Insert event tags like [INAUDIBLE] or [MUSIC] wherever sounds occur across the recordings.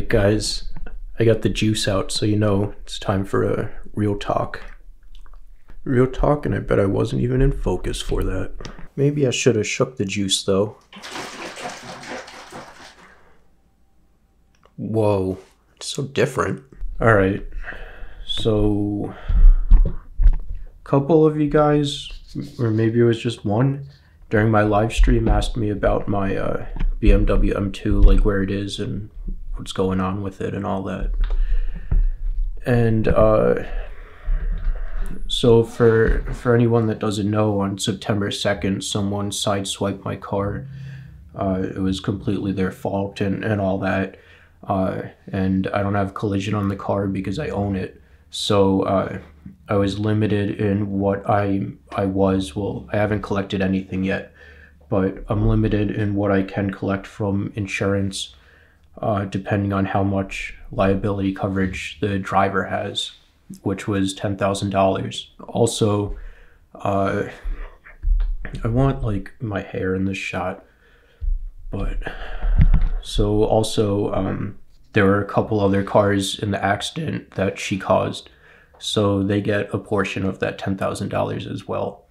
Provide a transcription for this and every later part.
Guys, I got the juice out, so you know it's time for a real talk. Real talk, and I bet I wasn't even in focus for that. Maybe I should have shook the juice though. Whoa, it's so different. Alright, so. A couple of you guys, or maybe it was just one, during my live stream asked me about my uh, BMW M2, like where it is and what's going on with it and all that. And uh, so for for anyone that doesn't know, on September second, someone sideswiped my car. Uh, it was completely their fault and, and all that. Uh, and I don't have collision on the car because I own it. So uh, I was limited in what I I was. Well, I haven't collected anything yet, but I'm limited in what I can collect from insurance, uh, depending on how much liability coverage the driver has, which was ten thousand dollars. Also, uh, I want like my hair in this shot, but so also um, there were a couple other cars in the accident that she caused so they get a portion of that $10,000 as well.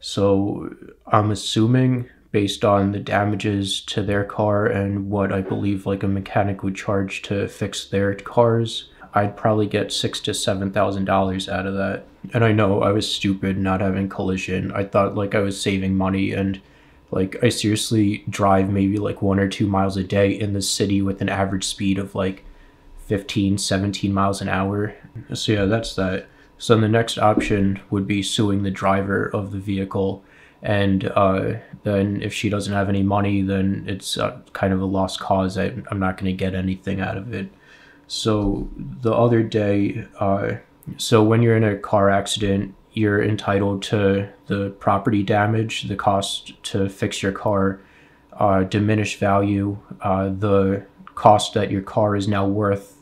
So I'm assuming based on the damages to their car and what I believe like a mechanic would charge to fix their cars, I'd probably get six to seven thousand dollars out of that. And I know I was stupid not having collision. I thought like I was saving money and like I seriously drive maybe like one or two miles a day in the city with an average speed of like 15, 17 miles an hour. So yeah, that's that. So the next option would be suing the driver of the vehicle. And uh, then if she doesn't have any money, then it's uh, kind of a lost cause. I, I'm not going to get anything out of it. So the other day, uh, so when you're in a car accident, you're entitled to the property damage, the cost to fix your car, uh, diminished value, uh, the cost that your car is now worth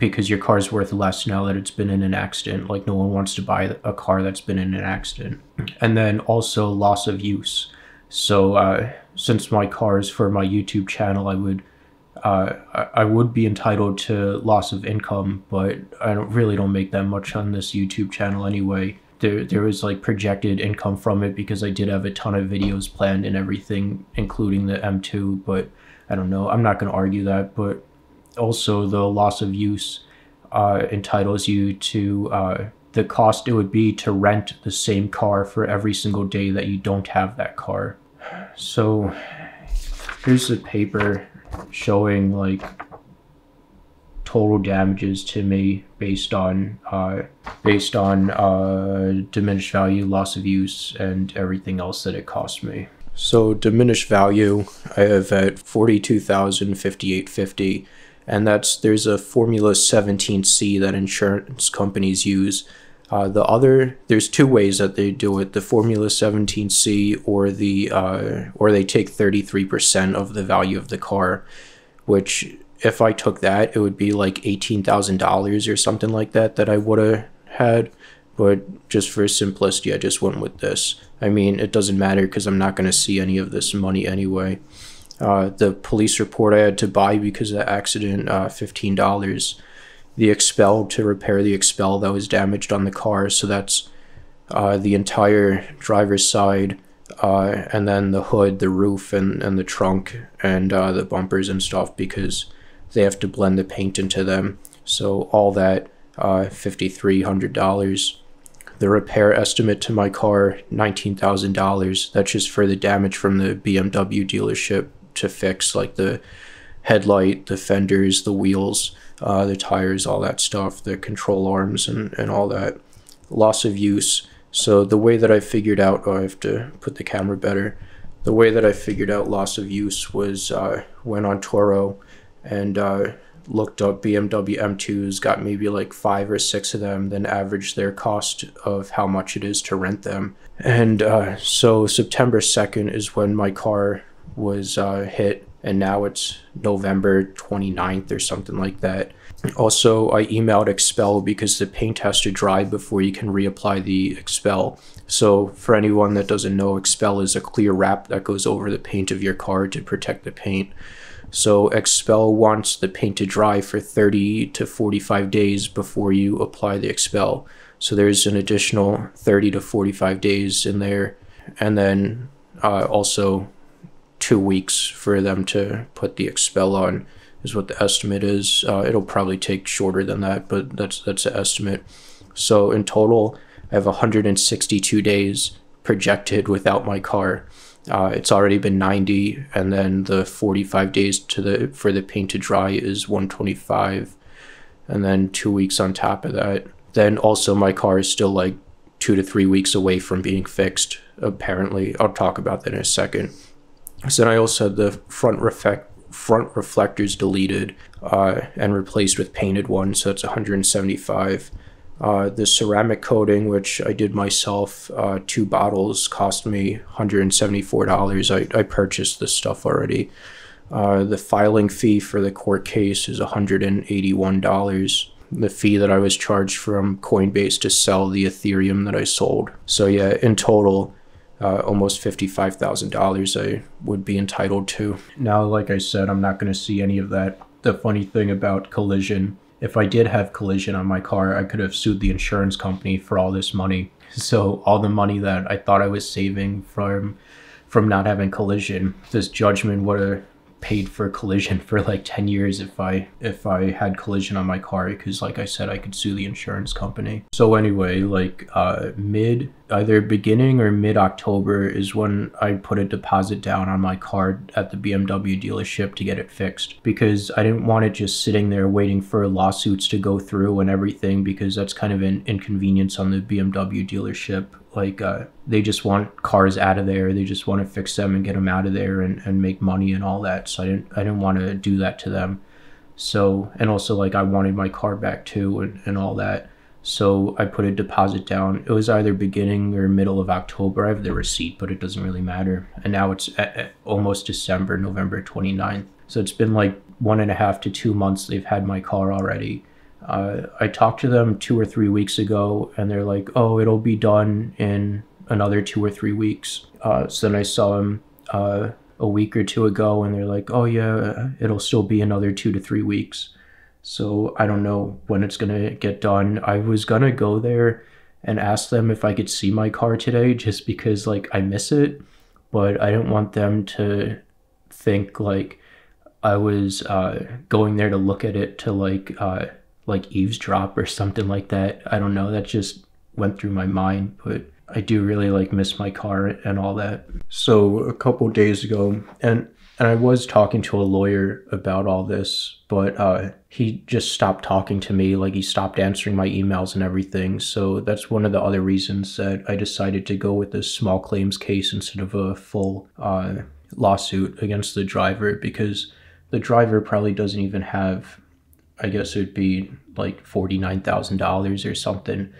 because your car's worth less now that it's been in an accident. Like no one wants to buy a car that's been in an accident. And then also loss of use. So uh, since my car is for my YouTube channel, I would uh, I would be entitled to loss of income, but I don't really don't make that much on this YouTube channel anyway. There, there was like projected income from it because I did have a ton of videos planned and everything, including the M2. But I don't know. I'm not going to argue that. But also the loss of use uh, entitles you to uh, the cost it would be to rent the same car for every single day that you don't have that car. So here's the paper showing like total damages to me based on uh, based on uh, diminished value, loss of use, and everything else that it cost me. So diminished value, I have at forty two thousand fifty eight fifty and that's there's a Formula 17C that insurance companies use. Uh, the other there's two ways that they do it: the Formula 17C or the uh, or they take 33% of the value of the car, which if I took that, it would be like eighteen thousand dollars or something like that that I would have had. But just for simplicity, I just went with this. I mean, it doesn't matter because I'm not going to see any of this money anyway. Uh, the police report I had to buy because of the accident, uh, fifteen dollars. The XPEL to repair the XPEL that was damaged on the car, so that's uh, the entire driver's side, uh, and then the hood, the roof, and, and the trunk, and uh, the bumpers and stuff because they have to blend the paint into them. So all that, fifty three hundred dollars. The repair estimate to my car, nineteen thousand dollars. That's just for the damage from the BMW dealership to fix, like the headlight, the fenders, the wheels, uh, the tires, all that stuff, the control arms, and, and all that. Loss of use. So the way that I figured out, oh, I have to put the camera better. The way that I figured out loss of use was uh, went on Turo and uh, looked up BMW M2s, got maybe like five or six of them, then averaged their cost of how much it is to rent them. And uh, so September 2nd is when my car was uh, hit, and now it's November 29th or something like that. Also, I emailed XPEL because the paint has to dry before you can reapply the XPEL. So, for anyone that doesn't know, XPEL is a clear wrap that goes over the paint of your car to protect the paint. So XPEL wants the paint to dry for 30 to 45 days before you apply the XPEL. So there's an additional 30 to 45 days in there. And then uh, also two weeks for them to put the XPEL on is what the estimate is. Uh, it'll probably take shorter than that, but that's that's the estimate. So in total, I have 162 days projected without my car. Uh, it's already been 90, and then the 45 days to the for the paint to dry is 125, and then two weeks on top of that. Then also my car is still like two to three weeks away from being fixed. Apparently, I'll talk about that in a second. So then I also had the front reflect front reflectors deleted uh, and replaced with painted ones, so it's 175. Uh, the ceramic coating, which I did myself, uh, two bottles cost me $174. I, I purchased this stuff already. Uh, the filing fee for the court case is $181. The fee that I was charged from Coinbase to sell the Ethereum that I sold. So, yeah, in total, uh, almost $55,000 I would be entitled to. Now, like I said, I'm not going to see any of that. The funny thing about collision, if I did have collision on my car, I could have sued the insurance company for all this money. So all the money that I thought I was saving from from not having collision, this judgment would have paid for collision [LAUGHS] for like 10 years if I if I had collision on my car because like I said I could sue the insurance company. So anyway, like uh mid either beginning or mid October is when I put a deposit down on my card at the BMW dealership to get it fixed because I didn't want it just sitting there waiting for lawsuits to go through and everything because that's kind of an inconvenience on the BMW dealership. Like uh, they just want cars out of there. They just want to fix them and get them out of there and, and make money and all that. So i didn't i didn't want to do that to them. So and also like i wanted my car back too and, and all that so i put a deposit down. It was either beginning or middle of october. I have the receipt but it doesn't really matter. And now it's at, at almost december november 29th so it's been like one and a half to two months they've had my car already. Uh, I talked to them two or three weeks ago, and they're like, "Oh, it'll be done in another two or three weeks." Uh, so then I saw them uh, a week or two ago, and they're like, "Oh yeah, it'll still be another two to three weeks." So I don't know when it's gonna get done. I was gonna go there and ask them if I could see my car today, just because like I miss it, but I didn't want them to think like I was uh, going there to look at it to like uh, like eavesdrop or something like that. I don't know. That just went through my mind, but I do really like miss my car and all that. So a couple days ago, and and I was talking to a lawyer about all this, but uh, he just stopped talking to me. Like he stopped answering my emails and everything. So that's one of the other reasons that I decided to go with this small claims case instead of a full uh, lawsuit against the driver because the driver probably doesn't even have I guess it would be like forty nine thousand dollars or something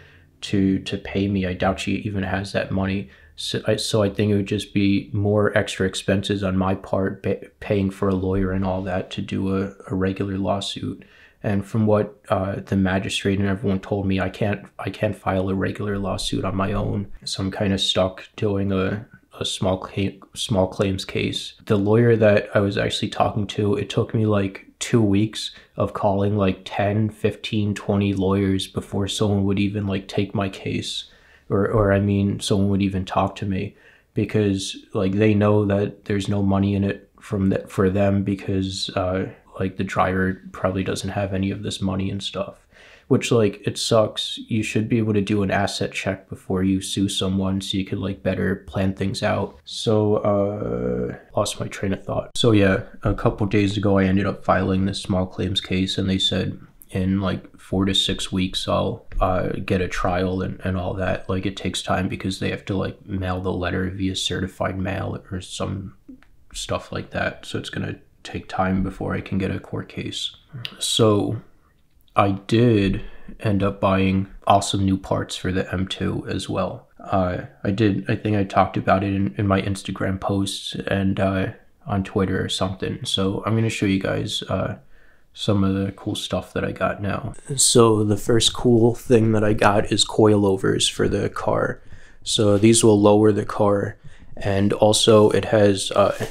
to to pay me. I doubt she even has that money. So I, so I think it would just be more extra expenses on my part, paying for a lawyer and all that to do a, a regular lawsuit. And from what uh, the magistrate and everyone told me, I can't I can't file a regular lawsuit on my own. So I'm kind of stuck doing a a small claim, small claims case. The lawyer that I was actually talking to, it took me like two weeks of calling like 10 15 20 lawyers before someone would even like take my case or or i mean someone would even talk to me because like they know that there's no money in it from that for them because uh like the driver probably doesn't have any of this money and stuff which like it sucks. You should be able to do an asset check before you sue someone so you could like better plan things out. So uh lost my train of thought. So yeah a couple days ago i ended up filing this small claims case and they said in like four to six weeks i'll uh, get a trial and, and all that like it takes time because they have to like mail the letter via certified mail or some stuff like that so it's gonna take time before i can get a court case so I did end up buying awesome new parts for the M2 as well. Uh, I did, I think I talked about it in, in my Instagram posts and uh, on Twitter or something. So I'm going to show you guys uh, some of the cool stuff that I got now. So the first cool thing that I got is coilovers for the car. So these will lower the car and also it has uh,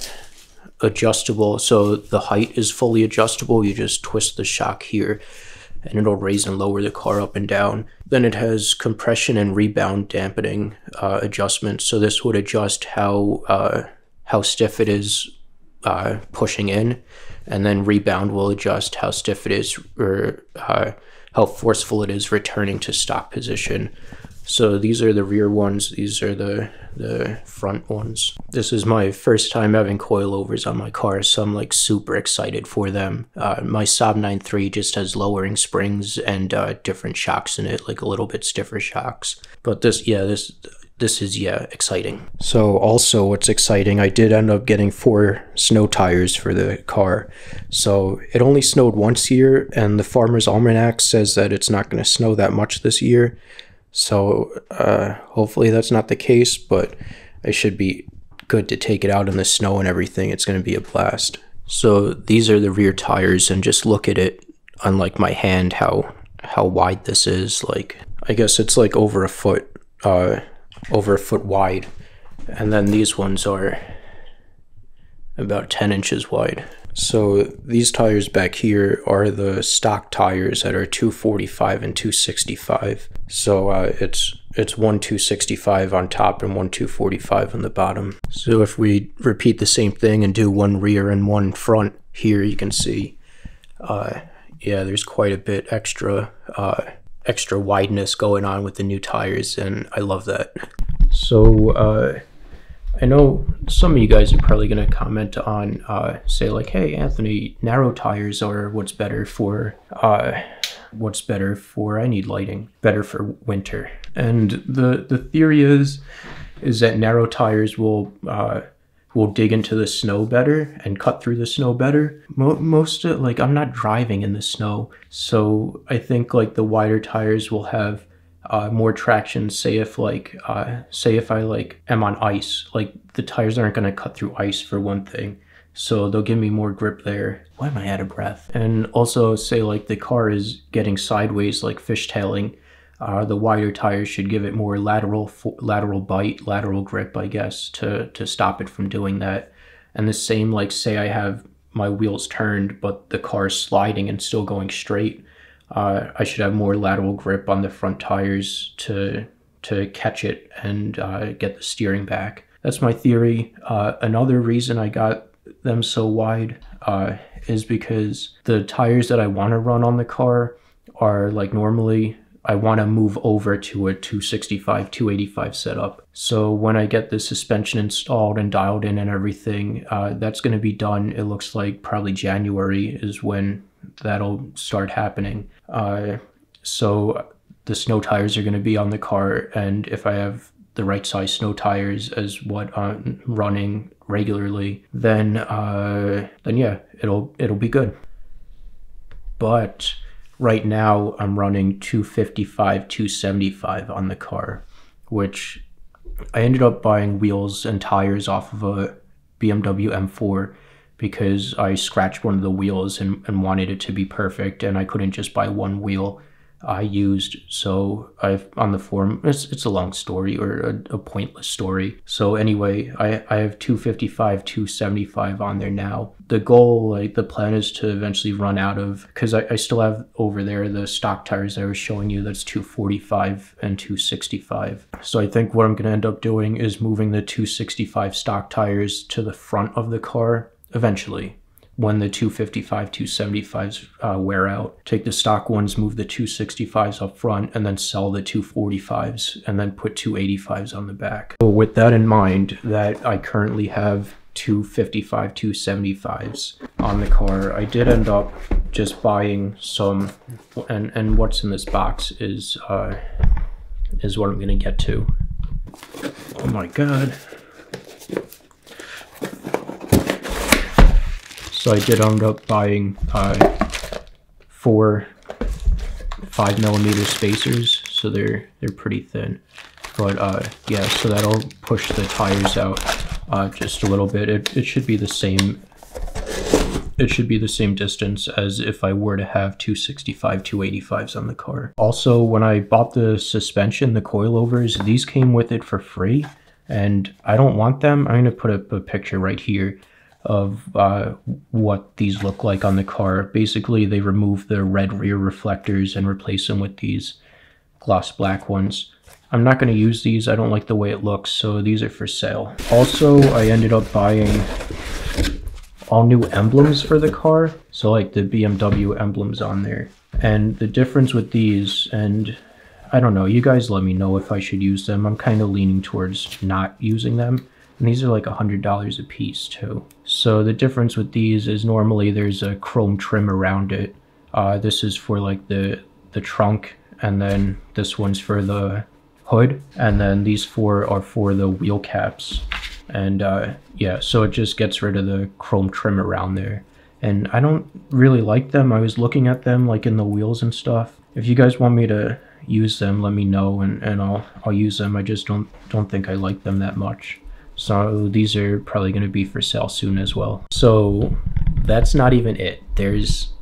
adjustable. So the height is fully adjustable. You just twist the shock here and it'll raise and lower the car up and down. Then it has compression and rebound dampening uh, adjustments. So this would adjust how uh, how stiff it is uh, pushing in, and then rebound will adjust how stiff it is or uh, how forceful it is returning to stock position. So these are the rear ones, these are the, the front ones. This is my first time having coilovers on my car, so I'm like super excited for them. Uh, my Saab 9.3 just has lowering springs and uh, different shocks in it, like a little bit stiffer shocks. But this, yeah, this this is yeah exciting so also what's exciting i did end up getting four snow tires for the car so it only snowed once here and the farmer's almanac says that it's not going to snow that much this year so uh, hopefully that's not the case, but it should be good to take it out in the snow and everything. It's going to be a blast. So these are the rear tires and just look at it unlike my hand how how wide this is like I guess it's like over a foot uh over a foot wide and then these ones are about 10 inches wide so these tires back here are the stock tires that are 245 and 265. So uh, it's it's one 265 on top and one 245 on the bottom. So if we repeat the same thing and do one rear and one front here, you can see, uh, yeah, there's quite a bit extra uh, extra wideness going on with the new tires, and I love that. So uh, I know some of you guys are probably going to comment on, uh, say like, hey, Anthony, narrow tires are what's better for, uh, what's better for, I need lighting, better for winter. And the, the theory is, is that narrow tires will, uh, will dig into the snow better and cut through the snow better. Mo most of, like, I'm not driving in the snow. So I think like the wider tires will have uh, more traction say if like uh, say if i like am on ice like the tires aren't to cut through ice for one thing so they'll give me more grip there why am i out of breath and also say like the car is getting sideways like fishtailing uh, the wider tires should give it more lateral lateral bite lateral grip i guess to to stop it from doing that and the same like say i have my wheels turned but the car is sliding and still going straight uh, I should have more lateral grip on the front tires to to catch it and uh, get the steering back. That's my theory. Uh, another reason I got them so wide uh, is because the tires that I want to run on the car are like normally I want to move over to a 265, 285 setup. So when I get the suspension installed and dialed in and everything, uh, that's going to be done. It looks like probably January is when that'll start happening. Uh, so the snow tires are going to be on the car, and if I have the right size snow tires as what I'm running regularly, then uh, then yeah, it'll it'll be good. But right now I'm running 255, 275 on the car, which I ended up buying wheels and tires off of a BMW M4 because I scratched one of the wheels and, and wanted it to be perfect and I couldn't just buy one wheel I used. So I've on the forum, it's, it's a long story or a, a pointless story. So anyway, I, I have 255, 275 on there now. The goal, like the plan is to eventually run out of, because I, I still have over there the stock tires I was showing you that's 245 and 265. So I think what I'm going to end up doing is moving the 265 stock tires to the front of the car eventually when the 255 275s uh, wear out. Take the stock ones move the 265s up front and then sell the 245s and then put 285s on the back. So with that in mind that i currently have 255 275s on the car i did end up just buying some and and what's in this box is uh is what i'm gonna get to. Oh my god So I did end up buying uh, four five millimeter spacers, so they're they're pretty thin. But uh, yeah, so that'll push the tires out uh, just a little bit. It, it should be the same. It should be the same distance as if I were to have 265, 285s on the car. Also, when I bought the suspension, the coilovers, these came with it for free, and I don't want them. I'm gonna put up a picture right here of uh, what these look like on the car. Basically, they remove the red rear reflectors and replace them with these gloss black ones. I'm not going to use these. I don't like the way it looks, so these are for sale. Also, I ended up buying all new emblems for the car. So like the BMW emblems on there. And the difference with these, and I don't know, you guys let me know if I should use them. I'm kind of leaning towards not using them. And these are like a $100 a piece too. So the difference with these is normally there's a chrome trim around it. Uh, this is for like the, the trunk and then this one's for the hood. And then these four are for the wheel caps. And uh, yeah, so it just gets rid of the chrome trim around there. And I don't really like them. I was looking at them like in the wheels and stuff. If you guys want me to use them, let me know and, and I'll I'll use them. I just don't don't think I like them that much. So these are probably going to be for sale soon as well. So that's not even it. There's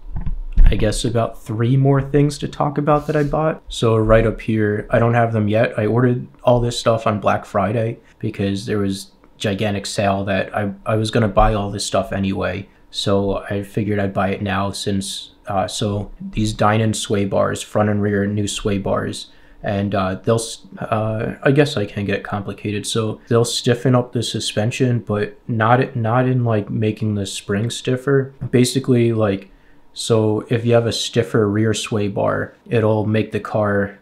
I guess about three more things to talk about that I bought. So right up here, I don't have them yet. I ordered all this stuff on Black Friday because there was gigantic sale that I, I was going to buy all this stuff anyway. So I figured I'd buy it now since, uh, so these Dinan sway bars, front and rear new sway bars, and uh, they'll, uh, I guess I can get complicated. So they'll stiffen up the suspension, but not, not in like making the spring stiffer. Basically like, so if you have a stiffer rear sway bar, it'll make the car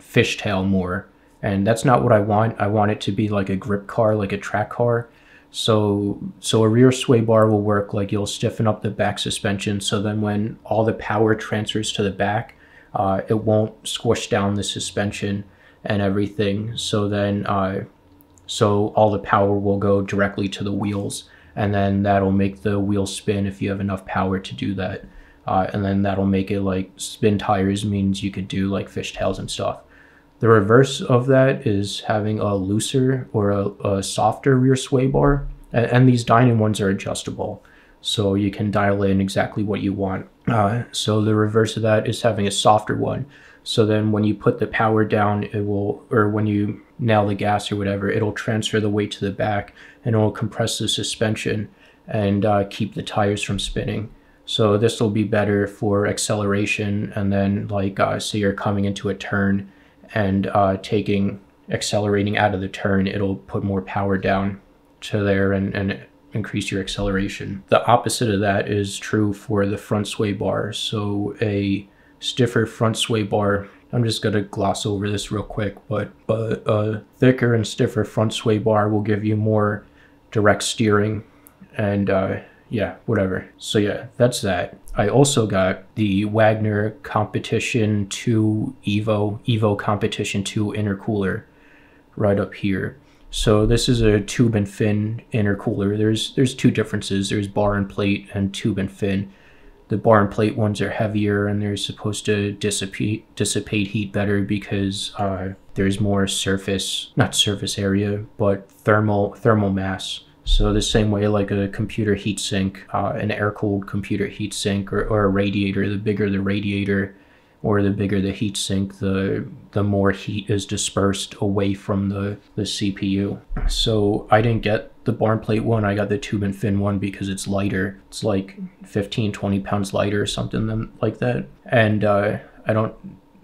fishtail more and that's not what I want. I want it to be like a grip car, like a track car. So so a rear sway bar will work like you'll stiffen up the back suspension so then when all the power transfers to the back, uh, it won't squish down the suspension and everything. So then uh, so all the power will go directly to the wheels and then that'll make the wheels spin if you have enough power to do that. Uh, and then that'll make it like spin tires means you could do like fishtails and stuff. The reverse of that is having a looser or a, a softer rear sway bar. And, and, these Dinan ones are adjustable. So you can dial in exactly what you want. Uh, so the reverse of that is having a softer one. So then when you put the power down, it will, or when you nail the gas or whatever, it'll transfer the weight to the back and it will compress the suspension and uh, keep the tires from spinning. So this will be better for acceleration. And then like, uh, say you're coming into a turn and uh, taking accelerating out of the turn, it'll put more power down to there and, and increase your acceleration. The opposite of that is true for the front sway bar. So a stiffer front sway bar, I'm just gonna gloss over this real quick, but, but a thicker and stiffer front sway bar will give you more direct steering and uh, yeah, whatever. So yeah, that's that. I also got the Wagner Competition 2 Evo, Evo Competition 2 intercooler right up here. So this is a tube and fin intercooler. There's there's two differences. There's bar and plate and tube and fin. The bar and plate ones are heavier and they're supposed to dissipate dissipate heat better because uh, there's more surface, not surface area, but thermal thermal mass. So the same way like a computer heatsink, uh, an air-cooled computer heatsink or, or a radiator, the bigger the radiator or the bigger the heatsink, the the more heat is dispersed away from the, the CPU. So I didn't get the barn plate one, I got the tube and fin one because it's lighter. It's like 15, 20 pounds lighter or something than, like that. And uh, I don't,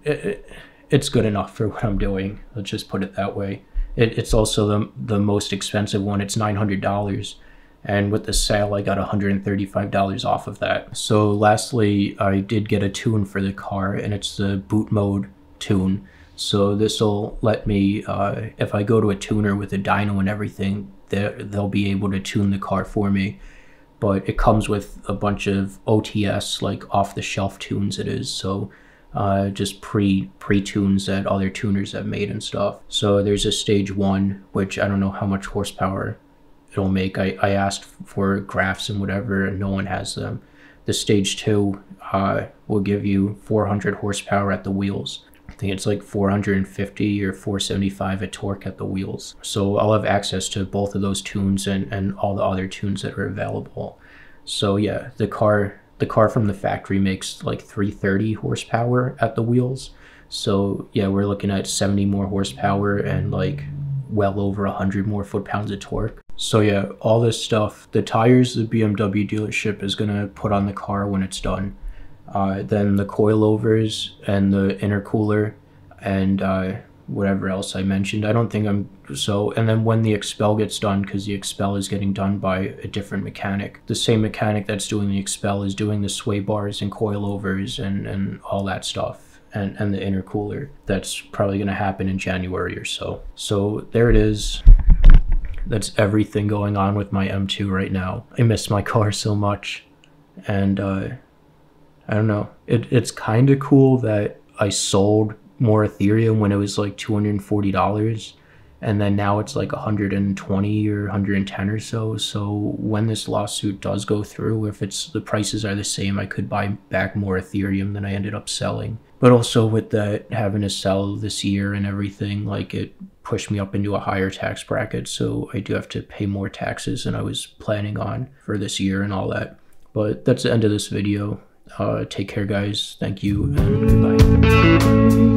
it, it, it's good enough for what I'm doing. Let's just put it that way. It, it's also the, the most expensive one. It's $900. And with the sale, I got $135 off of that. So lastly, I did get a tune for the car and it's the boot mode tune. So this will let me, uh, if I go to a tuner with a dyno and everything, they'll be able to tune the car for me. But it comes with a bunch of OTS, like off the shelf tunes it is. So uh, just pre pre tunes that other tuners have made and stuff. So there's a stage one, which I don't know how much horsepower it'll make. I, I asked for graphs and whatever, and no one has them. The stage two uh, will give you 400 horsepower at the wheels. I think it's like 450 or 475 at torque at the wheels. So I'll have access to both of those tunes and, and all the other tunes that are available. So yeah, the car the car from the factory makes like 330 horsepower at the wheels. So yeah, we're looking at 70 more horsepower and like well over 100 more foot-pounds of torque. So yeah, all this stuff, the tires the BMW dealership is going to put on the car when it's done. Uh, then the coilovers and the intercooler and uh, whatever else I mentioned. I don't think I'm so. And then when the XPEL gets done, because the XPEL is getting done by a different mechanic, the same mechanic that's doing the XPEL is doing the sway bars and coilovers and and all that stuff. And, and the intercooler that's probably going to happen in January or so. So there it is. That's everything going on with my M2 right now. I miss my car [LAUGHS] so much. And uh, I don't know. It, it's kind of cool that I sold more Ethereum when it was like $240 and then now it's like 120 or 110 or so so when this lawsuit does go through if it's the prices are the same i could buy back more ethereum than i ended up selling but also with that having to sell this year and everything like it pushed me up into a higher tax bracket. So i do have to pay more taxes than i was planning on for this year and all that. But that's the end of this video. Uh, take care guys. Thank you and goodbye